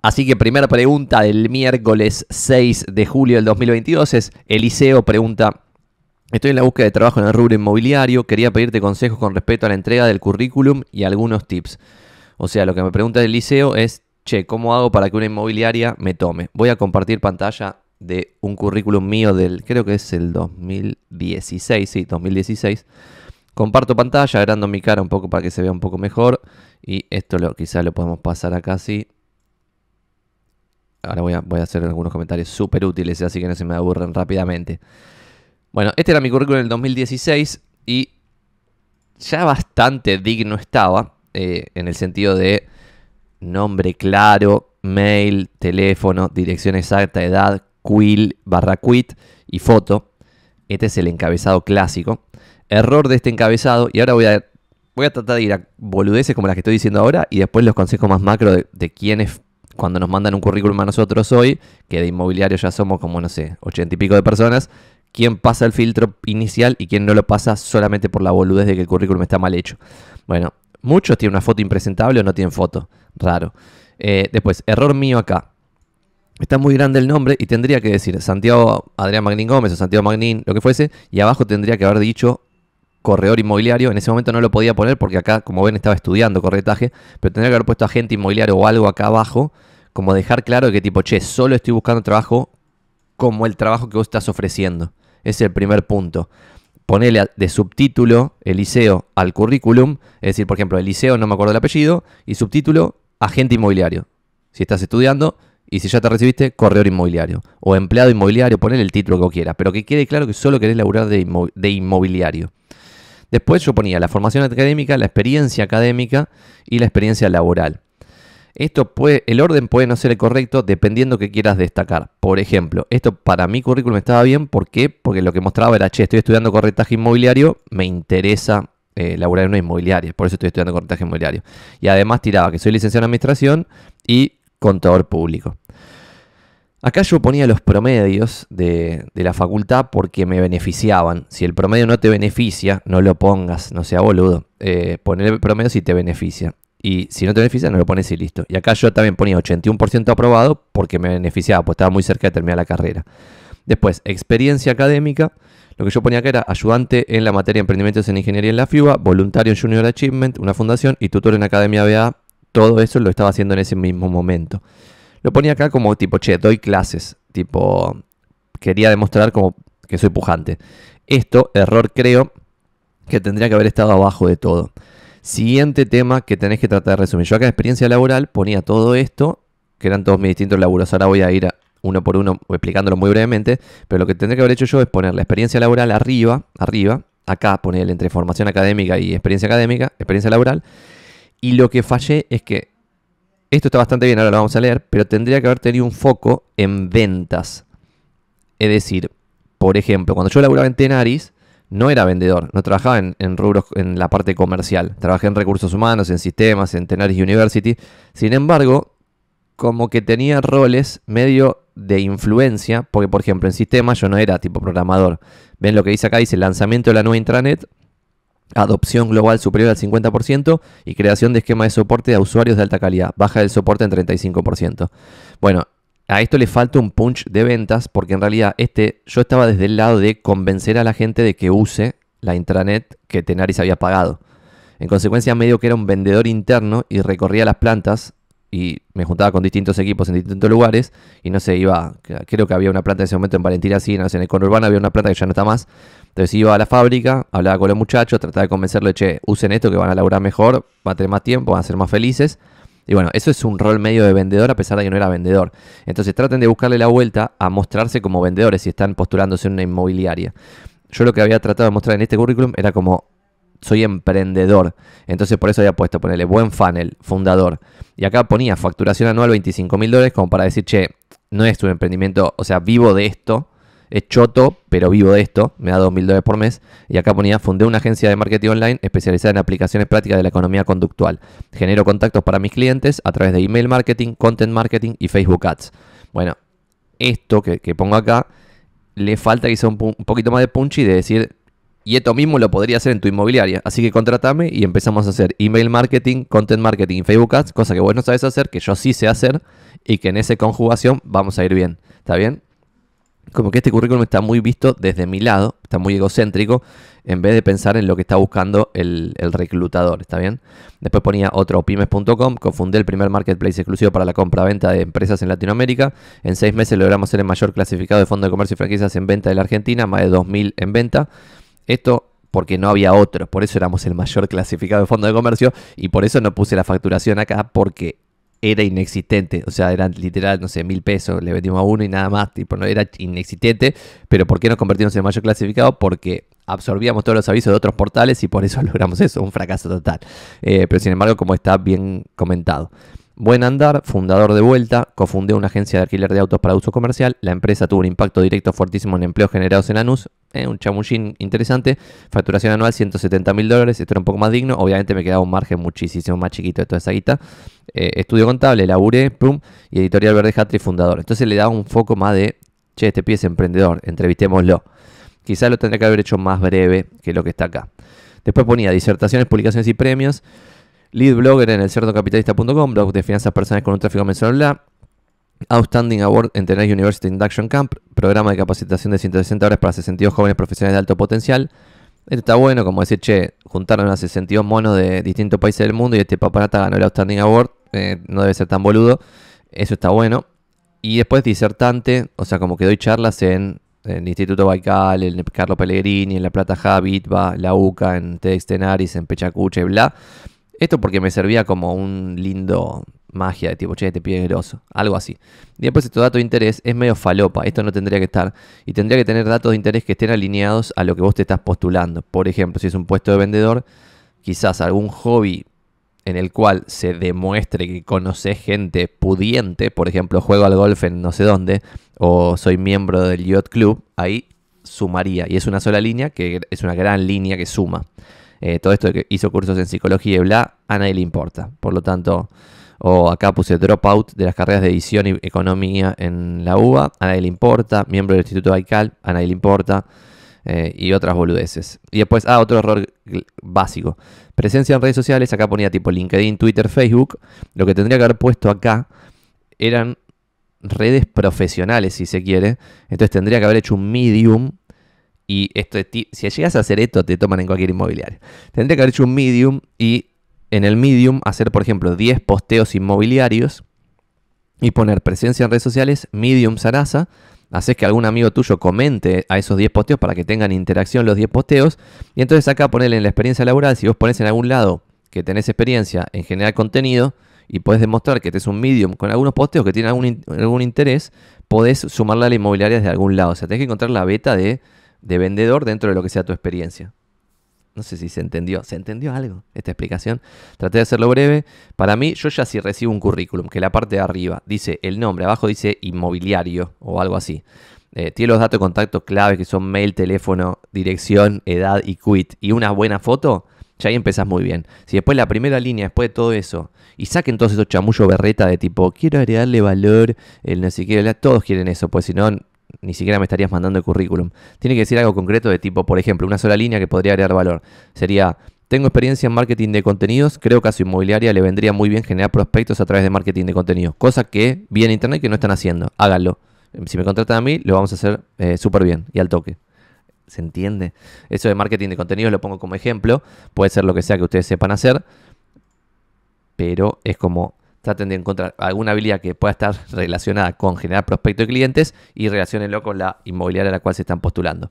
Así que primera pregunta del miércoles 6 de julio del 2022 es, Eliseo pregunta, estoy en la búsqueda de trabajo en el rubro inmobiliario, quería pedirte consejos con respecto a la entrega del currículum y algunos tips. O sea, lo que me pregunta Eliseo es, che, ¿cómo hago para que una inmobiliaria me tome? Voy a compartir pantalla de un currículum mío del, creo que es el 2016, sí, 2016. Comparto pantalla, agrando mi cara un poco para que se vea un poco mejor. Y esto lo, quizás lo podemos pasar acá, sí. Ahora voy a, voy a hacer algunos comentarios súper útiles, así que no se me aburren rápidamente. Bueno, este era mi currículum del 2016 y ya bastante digno estaba, eh, en el sentido de nombre claro, mail, teléfono, dirección exacta, edad, quill, barra quit y foto. Este es el encabezado clásico. Error de este encabezado, y ahora voy a, voy a tratar de ir a boludeces como las que estoy diciendo ahora y después los consejos más macro de quiénes cuando nos mandan un currículum a nosotros hoy, que de inmobiliario ya somos como, no sé, ochenta y pico de personas, quién pasa el filtro inicial y quién no lo pasa solamente por la boludez de que el currículum está mal hecho. Bueno, muchos tienen una foto impresentable o no tienen foto. Raro. Eh, después, error mío acá. Está muy grande el nombre y tendría que decir Santiago Adrián Magnín Gómez o Santiago Magnín, lo que fuese, y abajo tendría que haber dicho corredor inmobiliario. En ese momento no lo podía poner porque acá, como ven, estaba estudiando corretaje, pero tendría que haber puesto agente inmobiliario o algo acá abajo como dejar claro que tipo, che, solo estoy buscando trabajo como el trabajo que vos estás ofreciendo. Ese es el primer punto. Ponele de subtítulo Eliseo al currículum, es decir, por ejemplo, Eliseo, no me acuerdo el apellido, y subtítulo agente inmobiliario. Si estás estudiando y si ya te recibiste, corredor inmobiliario. O empleado inmobiliario, ponele el título que quieras, pero que quede claro que solo querés laburar de, de inmobiliario. Después yo ponía la formación académica, la experiencia académica y la experiencia laboral. Esto el orden puede no ser el correcto dependiendo que quieras destacar. Por ejemplo, esto para mi currículum estaba bien. ¿Por qué? Porque lo que mostraba era, che, estoy estudiando corretaje inmobiliario, me interesa eh, laburar en una inmobiliaria. Por eso estoy estudiando corretaje inmobiliario. Y además tiraba que soy licenciado en administración y contador público. Acá yo ponía los promedios de, la facultad porque me beneficiaban. Si el promedio no te beneficia, no lo pongas, no sea boludo. Eh, poner el promedio si te beneficia. Y si no te beneficia, no lo pones y listo. Y acá yo también ponía 81% aprobado porque me beneficiaba, pues estaba muy cerca de terminar la carrera. Después, experiencia académica. Lo que yo ponía acá era ayudante en la materia de emprendimientos en ingeniería en la FIUBA, voluntario en Junior Achievement, una fundación y tutor en Academia BA. Todo eso lo estaba haciendo en ese mismo momento. Lo ponía acá como tipo, che, doy clases. Tipo, quería demostrar como que soy pujante. Esto, error creo, que tendría que haber estado abajo de todo. Siguiente tema que tenés que tratar de resumir. Yo acá en experiencia laboral ponía todo esto, que eran todos mis distintos laburos. Ahora voy a ir uno por uno explicándolo muy brevemente, pero lo que tendría que haber hecho yo es poner la experiencia laboral arriba, arriba, acá poner entre formación académica y experiencia académica, experiencia laboral. Y lo que fallé es que esto está bastante bien, ahora lo vamos a leer, pero tendría que haber tenido un foco en ventas. Es decir, por ejemplo, cuando yo laburaba en Tenaris, no era vendedor, no trabajaba en, rubros en la parte comercial. Trabajé en recursos humanos, en sistemas, en Tenaris University. Sin embargo, como que tenía roles medio de influencia, porque por ejemplo en sistemas yo no era tipo programador. Ven lo que dice acá, dice lanzamiento de la nueva intranet, adopción global superior al 50% y creación de esquema de soporte a usuarios de alta calidad, baja del soporte en 35%. Bueno, a esto le falta un punch de ventas porque en realidad este, yo estaba desde el lado de convencer a la gente de que use la intranet que Tenaris había pagado. En consecuencia, medio que era un vendedor interno y recorría las plantas y me juntaba con distintos equipos en distintos lugares y no sé, iba, creo que había una planta en ese momento en Valentina, sé, en el conurbano había una planta que ya no está más. Entonces iba a la fábrica, hablaba con los muchachos, trataba de convencerle, che, usen esto que van a laburar mejor, van a tener más tiempo, van a ser más felices. Y bueno, eso es un rol medio de vendedor a pesar de que no era vendedor. Entonces traten de buscarle la vuelta a mostrarse como vendedores si están postulándose en una inmobiliaria. Yo lo que había tratado de mostrar en este currículum era como soy emprendedor. Entonces por eso había puesto, ponerle buen funnel, fundador. Y acá ponía facturación anual 25 mil dólares como para decir, che, no es un emprendimiento, o sea, vivo de esto es choto, pero vivo de esto, me da 2.000 dólares por mes. Y acá ponía, fundé una agencia de marketing online especializada en aplicaciones prácticas de la economía conductual. Genero contactos para mis clientes a través de email marketing, content marketing y Facebook Ads. Bueno, esto que, pongo acá, le falta quizá un, un poquito más de punchy de decir, y esto mismo lo podría hacer en tu inmobiliaria. Así que contratame y empezamos a hacer email marketing, content marketing, Facebook Ads, cosa que vos no sabes hacer, que yo sí sé hacer y que en esa conjugación vamos a ir bien. ¿Está bien? Como que este currículum está muy visto desde mi lado, está muy egocéntrico, en vez de pensar en lo que está buscando el, reclutador, ¿está bien? Después ponía otro, pymes.com, confundé el primer marketplace exclusivo para la compra-venta de empresas en Latinoamérica. En seis meses logramos ser el mayor clasificado de fondo de comercio y franquicias en venta de la Argentina, más de 2.000 en venta. Esto porque no había otros, por eso éramos el mayor clasificado de fondo de comercio y por eso no puse la facturación acá porque era inexistente, o sea, eran literal, no sé, mil pesos, le vendimos a uno y nada más, tipo, no era inexistente, pero ¿por qué nos convertimos en mayor clasificado? Porque absorbíamos todos los avisos de otros portales y por eso logramos eso, un fracaso total. Eh, pero sin embargo, como está bien comentado. Buen Andar, fundador de Vuelta, cofundé una agencia de alquiler de autos para uso comercial. La empresa tuvo un impacto directo fuertísimo en empleos generados en Lanús. Eh, un chamullín interesante. Facturación anual 170 mil dólares. Esto era un poco más digno. Obviamente me quedaba un margen muchísimo más chiquito de toda esa guita. Eh, estudio contable, laburé, pum, y editorial Verde Hatri, fundador. Entonces le daba un foco más de, che, este pie es emprendedor, entrevistémoslo. Quizás lo tendría que haber hecho más breve que lo que está acá. Después ponía disertaciones, publicaciones y premios. Lead blogger en el cerdocapitalista.com, blog de finanzas personales con un tráfico mensual. Outstanding Award en Tenerife University Induction Camp, programa de capacitación de 160 horas para 62 jóvenes profesionales de alto potencial. Esto está bueno, como decir, che, juntaron a 62 monos de distintos países del mundo y este paparata ganó el Outstanding Award, eh, no debe ser tan boludo, eso está bueno. Y después disertante, o sea, como que doy charlas en, el Instituto Baikal, en Carlos Pellegrini, en La Plata Habit, la UCA, en TEDx Tenaris, en Pechacucha y bla. Esto porque me servía como un lindo magia de tipo, che, te pide grosso, algo así. Y después estos datos de interés es medio falopa, esto no tendría que estar. Y tendría que tener datos de interés que estén alineados a lo que vos te estás postulando. Por ejemplo, si es un puesto de vendedor, quizás algún hobby en el cual se demuestre que conoces gente pudiente, por ejemplo, juego al golf en no sé dónde, o soy miembro del Yacht Club, ahí sumaría. Y es una sola línea que es una gran línea que suma. Eh, todo esto que hizo cursos en psicología y bla, a nadie le importa. Por lo tanto, o acá puse dropout de las carreras de edición y economía en la UBA, a nadie le importa. Miembro del Instituto Baikal, a nadie le importa. Eh, y otras boludeces. Y después, ah, otro error básico. Presencia en redes sociales, acá ponía tipo LinkedIn, Twitter, Facebook. Lo que tendría que haber puesto acá eran redes profesionales, si se quiere. Entonces tendría que haber hecho un medium y esto, si llegas a hacer esto, te toman en cualquier inmobiliario. Tendría que haber hecho un medium y en el medium hacer, por ejemplo, 10 posteos inmobiliarios y poner presencia en redes sociales, medium Sarasa. Haces que algún amigo tuyo comente a esos 10 posteos para que tengan interacción los 10 posteos. Y entonces acá ponerle en la experiencia laboral, si vos pones en algún lado que tenés experiencia en generar contenido y podés demostrar que te es un medium con algunos posteos que tienen algún, interés, podés sumarla a la inmobiliaria de algún lado. O sea, tenés que encontrar la beta de vendedor dentro de lo que sea tu experiencia. No sé si se entendió. ¿Se entendió algo esta explicación? Traté de hacerlo breve. Para mí, yo ya si recibo un currículum, que la parte de arriba dice el nombre, abajo dice inmobiliario o algo así. Eh, tiene los datos de contacto clave que son mail, teléfono, dirección, edad y quit. Y una buena foto, ya ahí empezás muy bien. Si después la primera línea, después de todo eso, y saquen todos esos chamullos berreta de tipo, quiero agregarle valor, el no sé qué, todos quieren eso, pues si no, ni siquiera me estarías mandando el currículum. Tiene que decir algo concreto de tipo, por ejemplo, una sola línea que podría agregar valor. Sería, tengo experiencia en marketing de contenidos, creo que a su inmobiliaria le vendría muy bien generar prospectos a través de marketing de contenidos. Cosa que vi en internet que no están haciendo. Háganlo. Si me contratan a mí, lo vamos a hacer eh, súper bien y al toque. ¿Se entiende? Eso de marketing de contenidos lo pongo como ejemplo. Puede ser lo que sea que ustedes sepan hacer. Pero es como traten de encontrar alguna habilidad que pueda estar relacionada con generar prospecto de clientes y relacionenlo con la inmobiliaria a la cual se están postulando.